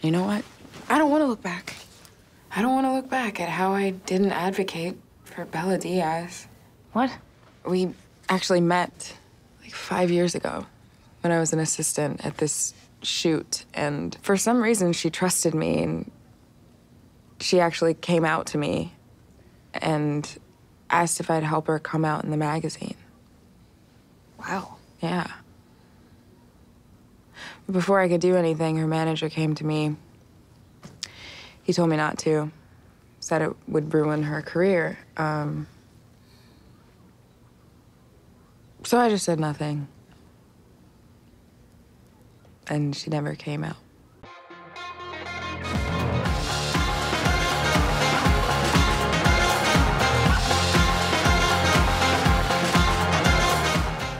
You know what? I don't want to look back. I don't want to look back at how I didn't advocate for Bella Diaz. What? We actually met like five years ago when I was an assistant at this shoot, and for some reason she trusted me and she actually came out to me and asked if I'd help her come out in the magazine. Wow. Yeah. Before I could do anything, her manager came to me. He told me not to, said it would ruin her career. Um, so I just said nothing. And she never came out.